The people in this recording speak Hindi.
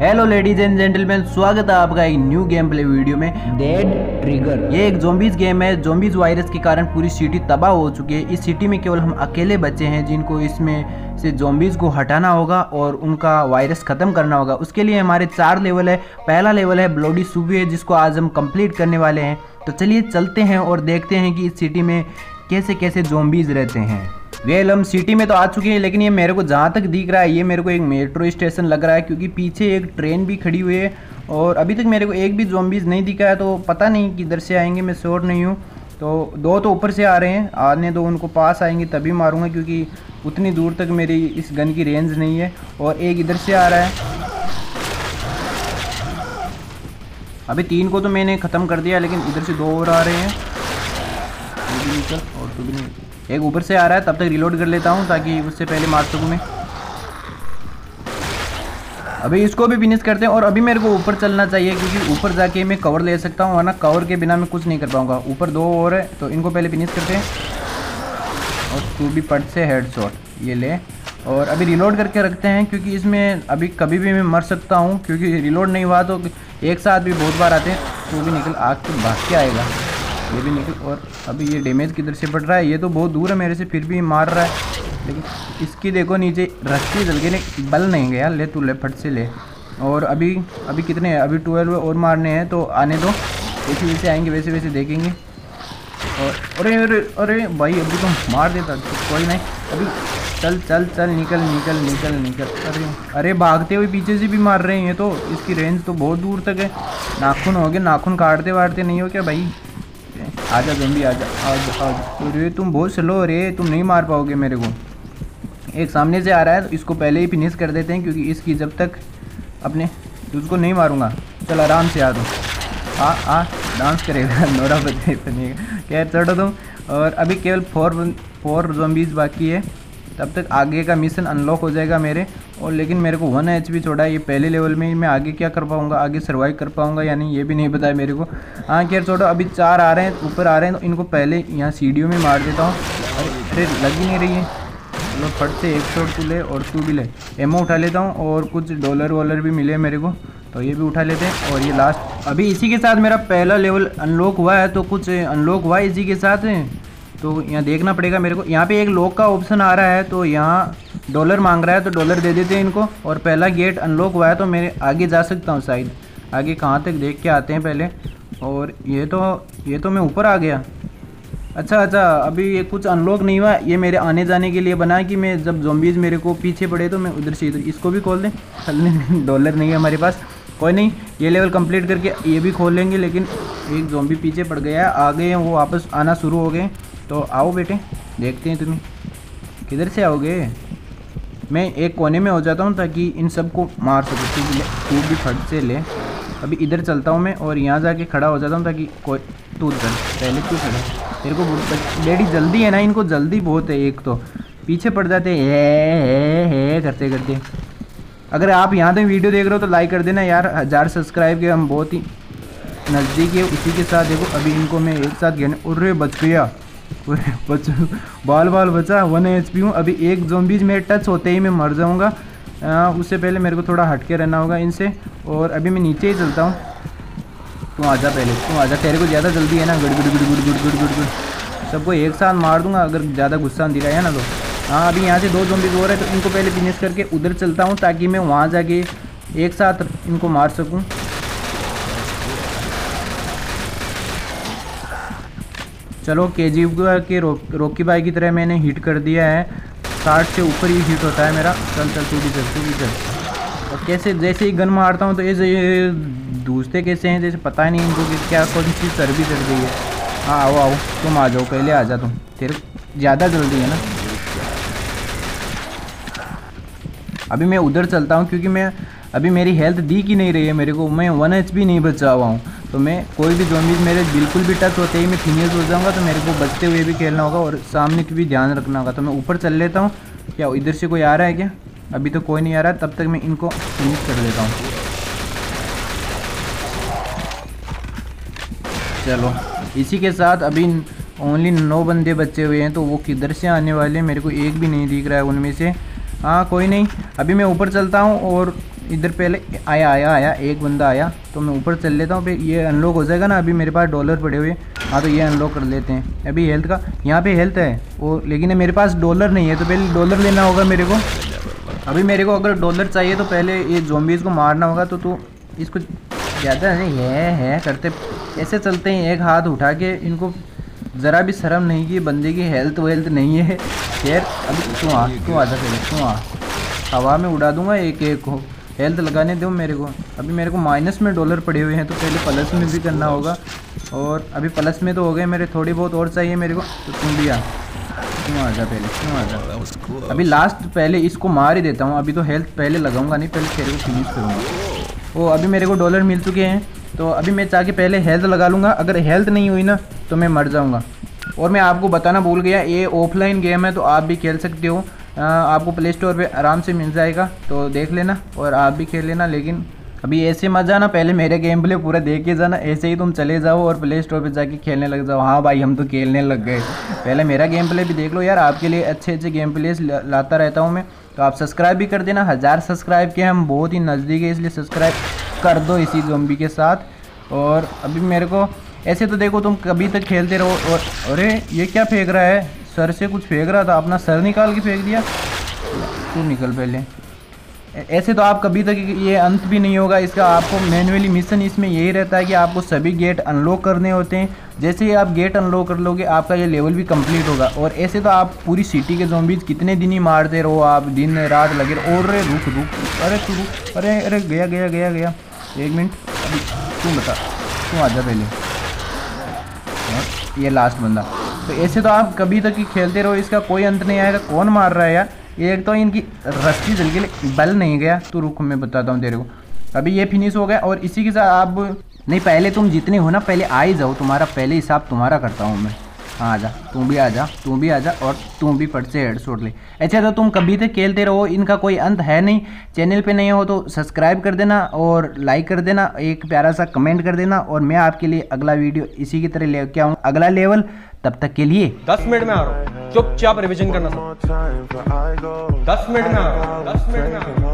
हेलो लेडीज़ एंड जेंटलमैन स्वागत है आपका एक न्यू गेम प्ले वीडियो में। डेड ट्रिगर ये एक जोम्बीज गेम है। जोम्बीज वायरस के कारण पूरी सिटी तबाह हो चुकी है। इस सिटी में केवल हम अकेले बचे हैं जिनको इसमें से जोम्बीज को हटाना होगा और उनका वायरस ख़त्म करना होगा। उसके लिए हमारे चार लेवल है। पहला लेवल है ब्लोडी सूबे है जिसको आज हम कंप्लीट करने वाले हैं। तो चलिए चलते हैं और देखते हैं कि इस सिटी में कैसे कैसे जोम्बीज रहते हैं। वेल हम सिटी में तो आ चुके हैं, लेकिन ये मेरे को जहाँ तक दिख रहा है, ये मेरे को एक मेट्रो स्टेशन लग रहा है, क्योंकि पीछे एक ट्रेन भी खड़ी हुई है और अभी तक मेरे को एक भी जोम्बीज नहीं दिखा है तो पता नहीं किधर से आएँगे, मैं श्योर नहीं हूँ। तो दो तो ऊपर से आ रहे हैं, आने दो उनको पास आएँगे, तभी मारूँगा, क्योंकि उतनी दूर तक मेरी इस गन की रेंज नहीं है और एक इधर से आ रहा है। अभी तीन को तो मैंने ख़त्म कर दिया, लेकिन इधर से दो और आ रहे हैं। और तू भी निकल एक ऊपर से आ रहा है, तब तक रिलोड कर लेता हूँ ताकि उससे पहले मार सकूँ मैं। अभी इसको भी फिनिश करते हैं और अभी मेरे को ऊपर चलना चाहिए क्योंकि ऊपर जाके मैं कवर ले सकता हूँ, वरना कवर के बिना मैं कुछ नहीं कर पाऊँगा। ऊपर दो और है तो इनको पहले फिनिश करते हैं। और तू भी पट से हेड शॉट ये ले। और अभी रिलोड करके रखते हैं क्योंकि इसमें अभी कभी भी मैं मर सकता हूँ, क्योंकि रिलोड नहीं हुआ तो एक साथ भी बहुत बार आते हैं तो भी निकल, आग तो भाग के आएगा। ये भी निकल और अभी ये डैमेज किधर से पड़ रहा है? ये तो बहुत दूर है मेरे से, फिर भी मार रहा है। लेकिन इसकी देखो नीचे रस्सी जल के बल नहीं गया ले तू ले, फट से ले। और अभी अभी कितने हैं? अभी ट्वेल्व और मारने हैं तो आने दो। जैसे जैसे आएँगे, वैसे वैसे देखेंगे। और, अरे अरे अरे, भाई, अभी तो मार देता, कोई नहीं। अभी चल चल चल, निकल निकल निकल निकल। अरे अरे, भागते हुए पीछे से भी मार रहे हैं तो। इसकी रेंज तो बहुत दूर तक है। नाखून हो गए, नाखून काटते वाटते नहीं हो क्या भाई? आजा जम्बी आजा, आज आज। अरे, तुम बहुत स्लो रे, तुम नहीं मार पाओगे मेरे को। एक सामने से आ रहा है तो इसको पहले ही फिनिश कर देते हैं, क्योंकि इसकी जब तक अपने, उसको नहीं मारूँगा। चल, आराम से आ दो। आ आ डांस करेगा, नोरा बच्चे बनेगा खैर चढ़ो तुम और अभी केवल फोर फोर जम्बीज बाकी है। तब तक आगे का मिशन अनलॉक हो जाएगा मेरे। और लेकिन मेरे को वन एच पी छोड़ा है, ये पहले लेवल में मैं आगे क्या कर पाऊँगा? आगे सर्वाइव कर पाऊँगा या नहीं, ये भी नहीं बताया मेरे को। हाँ खैर छोड़ो, अभी चार आ रहे हैं, ऊपर आ रहे हैं तो इनको पहले यहाँ सीढ़ियों में मार देता हूँ। अरे लग ही नहीं रही है। चलो, फट से एक शॉट तू ले और तू भी ले। एमओ उठा लेता हूँ और कुछ डॉलर वॉलर भी मिले मेरे को तो ये भी उठा लेते हैं। और ये लास्ट अभी इसी के साथ मेरा पहला लेवल अनलॉक हुआ है तो कुछ अनलॉक हुआ है इसी के साथ? तो यहाँ देखना पड़ेगा मेरे को। यहाँ पे एक लॉक का ऑप्शन आ रहा है तो यहाँ डॉलर मांग रहा है तो डॉलर दे देते हैं इनको। और पहला गेट अनलॉक हुआ है तो मैं आगे जा सकता हूँ शायद। आगे कहाँ तक देख के आते हैं पहले। और ये तो ये तो मैं ऊपर आ गया। अच्छा अच्छा अभी ये कुछ अनलॉक नहीं हुआ। ये मेरे आने जाने के लिए बना कि मैं जब जोम्बीज मेरे को पीछे पड़े तो मैं उधर से इधर इसको भी खोल दें। डॉलर नहीं है हमारे पास। कोई नहीं, ये लेवल कंप्लीट करके ये भी खोल लेंगे, लेकिन एक जोम्बी पीछे पड़ गया है। आ गए हैं, वो वापस आना शुरू हो गए तो आओ बेटे देखते हैं तुम्हें। किधर से आओगे? मैं एक कोने में हो जाता हूँ ताकि इन सबको मार सकूँ। भी तू भी फट से ले। अभी इधर चलता हूँ मैं और यहाँ जाके खड़ा हो जाता हूँ ताकि कोई तू चल पहले तू खड़ा तेरे को डैडी जल्दी है ना इनको जल्दी बहुत है एक तो। पीछे पड़ जाते है, करते करते। अगर आप यहाँ तक वीडियो देख रहे हो तो लाइक कर देना यार हज़ार सब्सक्राइब के हम बहुत ही नज़दीक है उसी के साथ देखो अभी इनको मैं एक साथ घेने उर्रे बच गया। बाल बाल बचा, वन एच पी हूँ। अभी एक जोम्बीज मेरे टच होते ही मैं मर जाऊँगा। उससे पहले मेरे को थोड़ा हट के रहना होगा इनसे। और अभी मैं नीचे ही चलता हूँ। तू आजा पहले, तू आजा तेरे को ज़्यादा जल्दी है ना? गुड़ गुड़ गुड़ गुड़ गुड़ गुड़ गुड़ गुड़। सबको एक साथ मार दूँगा, अगर ज़्यादा गुस्सा दिखाया है ना तो। हाँ अभी यहाँ से दो जोम्बीज हो रहे हैं तो इनको पहले फिनिश करके उधर चलता हूँ, ताकि मैं वहाँ जाके एक साथ इनको मार सकूँ। चलो के जी के रो, रोकी बाई की तरह मैंने हीट कर दिया है। साठ से ऊपर ही हिट होता है मेरा। चल चल तू भी चल तू भी चल। और कैसे जैसे ही गन मारता हूँ तो ये दूसरे कैसे हैं? जैसे पता ही नहीं इनको कि क्या कौन सी चर्बी चढ़ गई है। हाँ आओ आओ तुम आ जाओ पहले आ जा तुम। तेरे ज़्यादा जल्दी है ना? अभी मैं उधर चलता हूँ क्योंकि मैं अभी मेरी हेल्थ दी की नहीं रही है, मेरे को, मैं वन एच नहीं बचा हुआ हूँ। तो मैं कोई भी जोम्बीज मेरे बिल्कुल भी टच होते ही मैं फिनिश हो जाऊँगा तो मेरे को बचते हुए भी खेलना होगा और सामने की भी ध्यान रखना होगा। तो मैं ऊपर चल लेता हूँ। क्या इधर से कोई आ रहा है क्या? अभी तो कोई नहीं आ रहा, तब तक मैं इनको फिनिश कर देता हूँ। चलो, इसी के साथ अभी ओनली नौ बंदे बचे हुए हैं तो वो किधर से आने वाले हैं? मेरे को एक भी नहीं दिख रहा है उनमें से। हाँ कोई नहीं। अभी मैं ऊपर चलता हूँ और इधर पहले आया आया आया, एक बंदा आया तो मैं ऊपर चल लेता हूँ। फिर ये अनलॉक हो जाएगा ना, अभी मेरे पास डॉलर पड़े हुए हाँ। तो ये अनलॉक कर लेते हैं। अभी हेल्थ का, यहाँ पे हेल्थ है। वो, लेकिन मेरे पास डॉलर नहीं है तो पहले डॉलर लेना होगा मेरे को। अभी मेरे को अगर डॉलर चाहिए तो पहले ये जोम्बीज़ को मारना होगा तो तू इसको ज़्यादा नहीं, है है, करते। ऐसे चलते हैं, एक हाथ उठा के इनको। ज़रा भी शर्म नहीं की, बंदे की हेल्थ वेल्थ नहीं है। खैर अभी तू आ तू आ जा आ। हवा में उड़ा दूँगा एक एक को। हेल्थ लगाने दो मेरे को। अभी मेरे को माइनस में डॉलर पड़े हुए हैं तो पहले प्लस में भी करना होगा। और अभी प्लस में तो हो गए मेरे, थोड़ी बहुत और चाहिए मेरे को तो तुम भी आ। क्यों आ जा पहले, क्यों आ जा? अभी लास्ट पहले इसको मार ही देता हूँ। अभी तो हेल्थ पहले लगाऊँगा, नहीं पहले तेरे को फिनिश करूँगा। वो अभी मेरे को डॉलर मिल चुके हैं तो अभी मैं चाह के पहले हेल्थ लगा लूँगा। अगर हेल्थ नहीं हुई ना तो मैं मर जाऊँगा। और मैं आपको बताना भूल गया, ये ऑफलाइन गेम है तो आप भी खेल सकते हो। आपको प्ले स्टोर पर आराम से मिल जाएगा तो देख लेना और आप भी खेल लेना, लेकिन अभी ऐसे मत जाना, पहले मेरे गेम प्ले पूरा देख के जाना, ऐसे ही तुम चले जाओ और प्ले स्टोर पर जाके खेलने लग जाओ। हाँ भाई, हम तो खेलने लग गए। पहले मेरा गेम प्ले भी देख लो यार, आपके लिए अच्छे अच्छे गेम प्लेस लाता रहता हूँ मैं। तो आप सब्सक्राइब भी कर देना, हज़ार सब्सक्राइब के हम बहुत ही नज़दीक है, इसलिए सब्सक्राइब कर दो इसी जोम्बी के साथ। और अभी मेरे को, ऐसे तो देखो तुम कभी तक खेलते रहो और, अरे, ये क्या फेंक रहा है? सर से कुछ फेंक रहा था, अपना सर निकाल के फेंक दिया। तू निकल पहले। ऐसे तो आप कभी तक ये अंत भी नहीं होगा। इसका आपको मैनुअली मिशन इसमें यही रहता है कि आपको सभी गेट अनलॉक करने होते हैं। जैसे ही आप गेट अनलॉक कर लोगे, आपका ये लेवल भी कंप्लीट होगा। और ऐसे तो आप पूरी सिटी के जोम्बीज कितने दिन ही मारते रहो, आप दिन, रात लगे और अरे रुक रुक। अरे, तू रुक। अरे अरे, गया गया गया गया। एक मिनट। तू बता। तू आ जा पहले। ये लास्ट बंदा। तो ऐसे तो आप कभी तक ही खेलते रहो, इसका कोई अंत नहीं आएगा। कौन मार रहा है यार? एक तो इनकी रस्सी जल के लिए बल नहीं गया। तो रुक, मैं बताता हूँ तेरे को। अभी ये फिनिश हो गया और इसी के साथ आप नहीं, पहले तुम जितने हो ना, पहले आ ही जाओ। तुम्हारा पहले हिसाब तुम्हारा करता हूँ मैं। हाँ आ जा तू भी आ जा तू भी आ जा और तू भी फट से हेड शॉट ले। अच्छा तो तुम कभी तक खेलते रहो इनका कोई अंत है नहीं। चैनल पे नहीं हो तो सब्सक्राइब कर देना और लाइक कर देना एक प्यारा सा कमेंट कर देना और मैं आपके लिए अगला वीडियो इसी की तरह लेके आऊँ। अगला लेवल तब तक के लिए। दस मिनट में आ रहा हूँ। चुपचाप रिविजन करना। दस मिनट में आ रहा हूँ। दस मिनट में